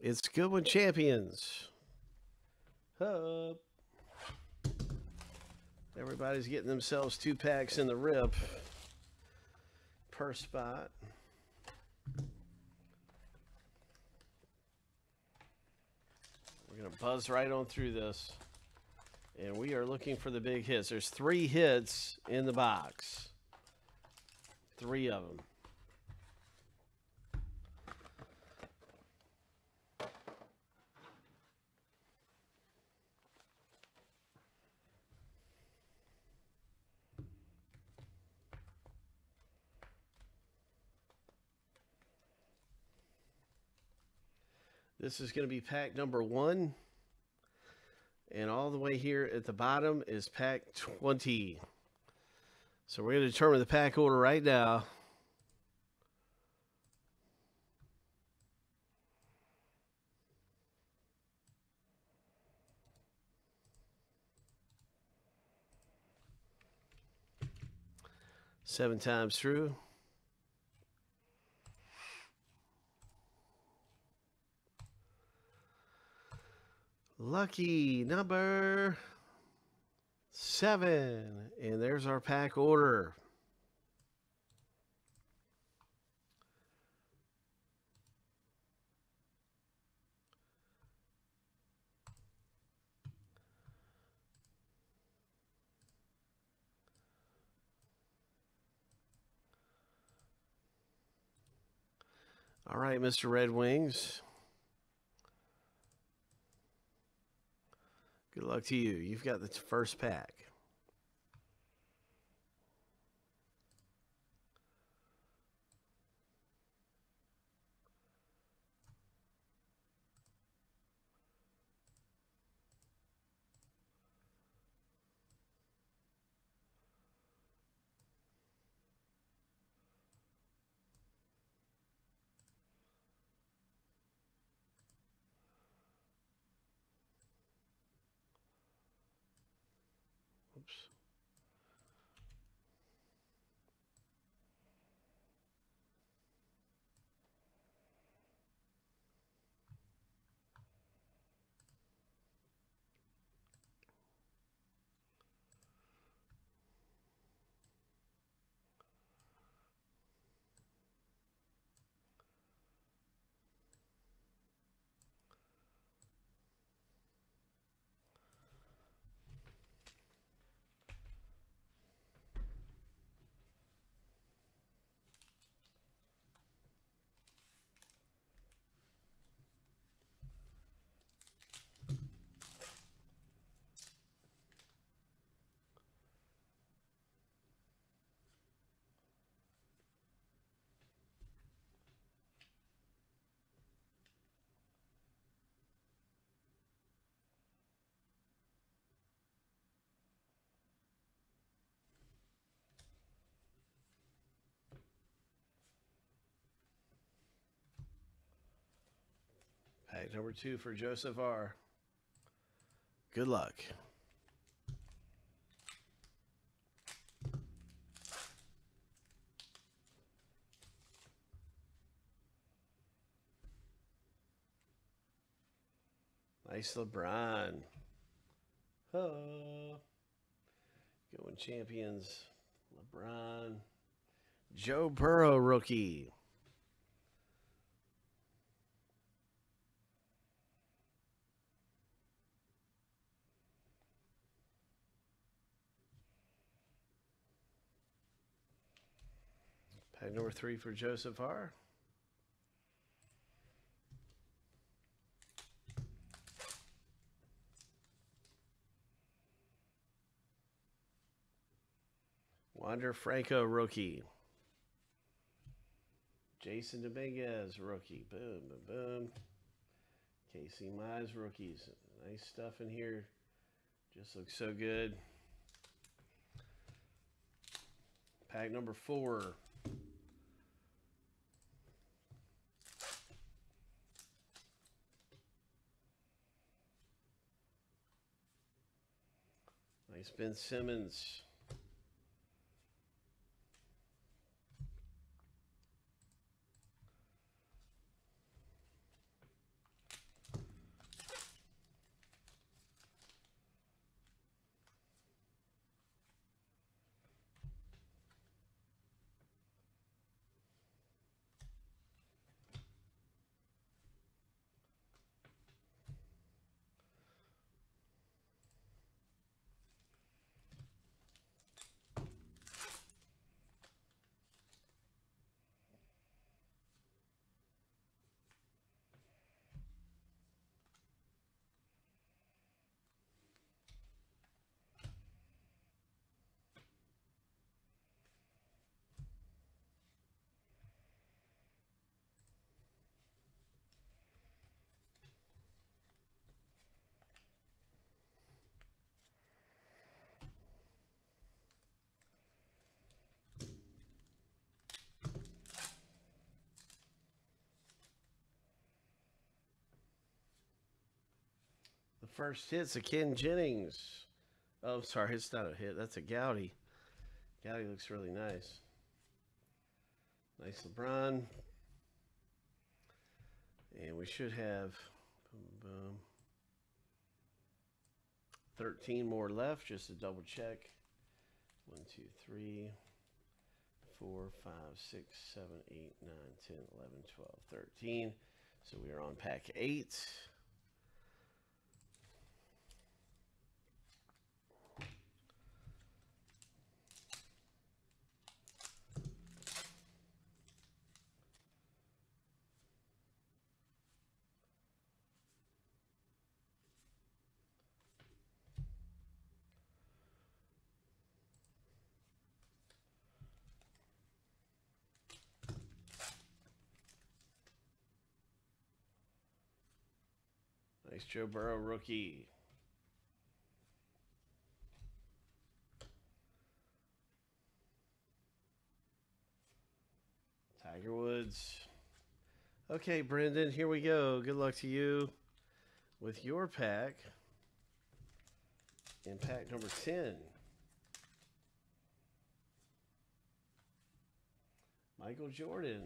It's Goodwin Champions. Up. Everybody's getting themselves two packs in the rip per spot. We're going to buzz right on through this. And we are looking for the big hits. There's three hits in the box. Three of them. This is going to be pack number one. And all the way here at the bottom is pack 20. So we're going to determine the pack order right now. Seven times through. Lucky number seven. And there's our pack order. All right, Mr. Red Wings. Good luck to you. You've got the first pack. Oops. Pack number two for Joseph R. Good luck. Nice LeBron. Oh. Goodwin champions. LeBron. Joe Burrow rookie. Number three for Joseph R. Wander Franco rookie. Jasson Dominguez rookie. Boom, boom, boom. Casey Mize rookies. Nice stuff in here. Just looks so good. Pack number four. Nice Ben Simmons. First hit's a Ken Jennings. Oh, sorry, it's not a hit. That's a Gowdy. Gowdy looks really nice. Nice LeBron. And we should have boom, boom, 13 more left just to double check. 1, 2, 3, 4, 5, 6, 7, 8, 9, 10, 11, 12, 13. So we are on pack 8. Nice Joe Burrow rookie. Tiger Woods. Okay, Brendan, here we go. Good luck to you with your pack in pack number 10. Michael Jordan.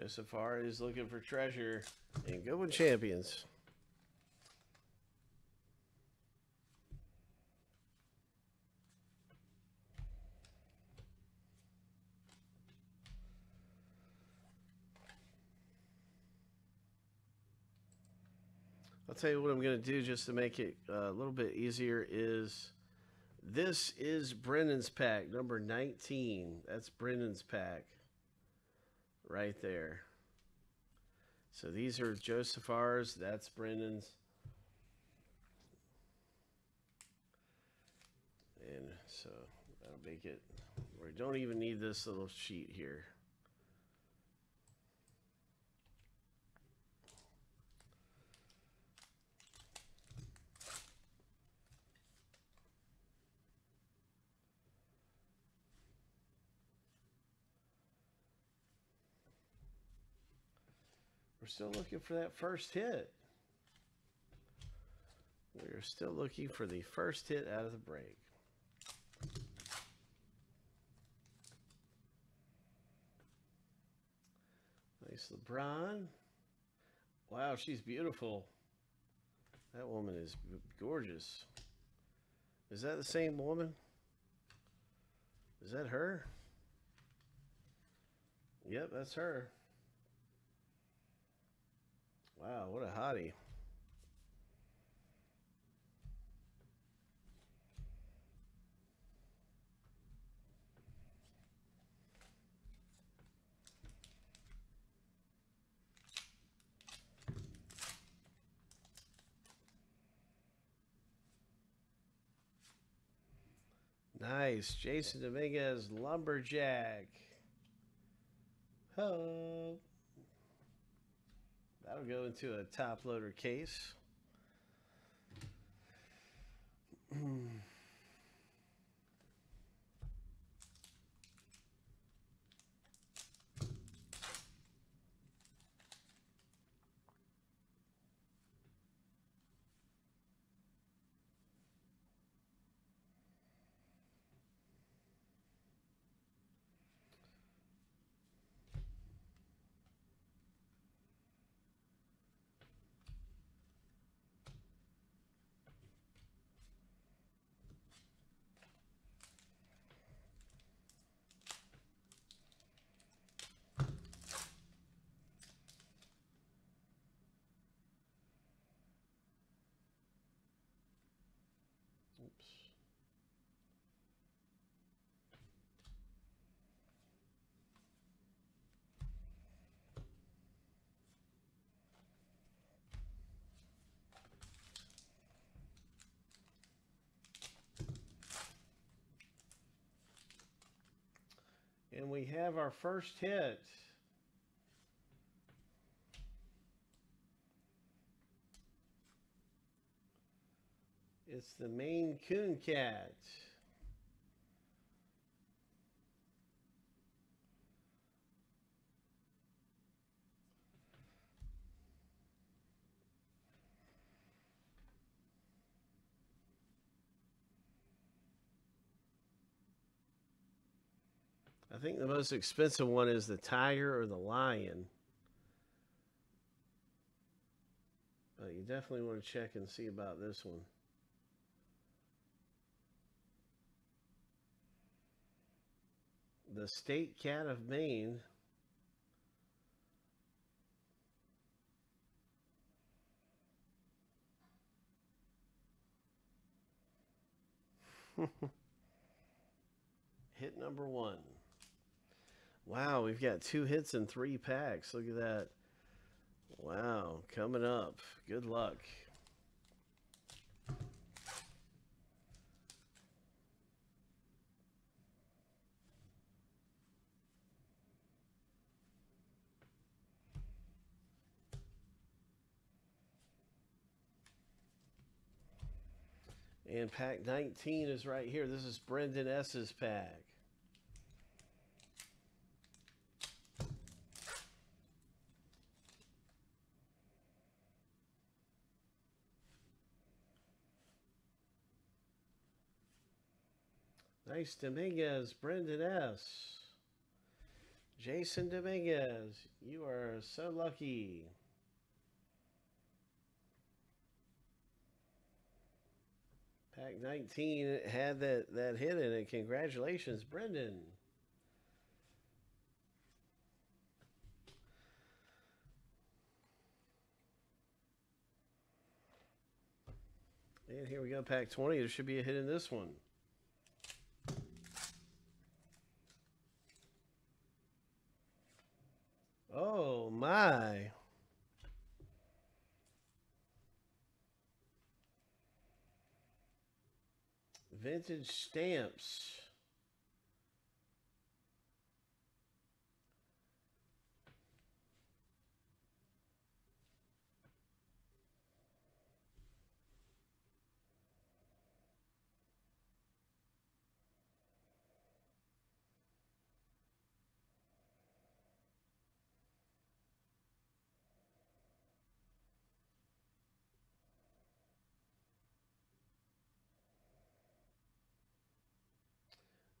Joseph is looking for treasure and Goodwin champions. I'll tell you what I'm going to do just to make it uh, a little bit easier is this is Brendan's pack, number 19. That's Brendan's pack right there. So these are Joseph R's. That's Brendan's. And so that'll make it, we don't even need this little sheet here. Still looking for that first hit. We're still looking for the first hit out of the break. Nice LeBron. Wow, she's beautiful. That woman is gorgeous. Is that the same woman? Is that her? Yep, that's her. Wow, what a hottie. Nice. Jasson Dominguez, Lumberjack. Oh. That'll go into a top loader case. Hmm. And we have our first hit. It's the Maine Coon Cat. I think the most expensive one is the tiger or the lion. But you definitely want to check and see about this one. The state cat of Maine. Hit number one. Wow, we've got two hits and three packs. Look at that. Wow, coming up. Good luck. And pack 19 is right here. This is Brendan S.'s pack. Nice Dominguez, Brendan S. Jasson Dominguez, you are so lucky. Pack 19 had that, that hit in it. Congratulations, Brendan. And here we go, pack 20. There should be a hit in this one. Oh my. Vintage stamps.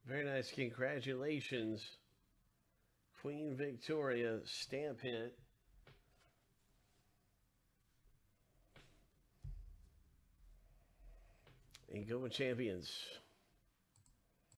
Very nice. Congratulations. Queen Victoria stamp hit. And Goodwin champions.